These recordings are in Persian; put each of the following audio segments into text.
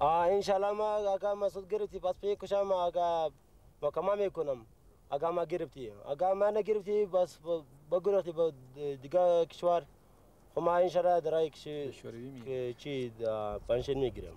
آه انشالله ما اگه مسعود گرفتی پس پی کشم اگه مکمه میکنم اگه ما گرفتی اگه ما نگرفتی بس بگرفتی به دیگه کشور خب ما انشالله در کشوری چی پنشن میگیرم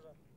пляжа.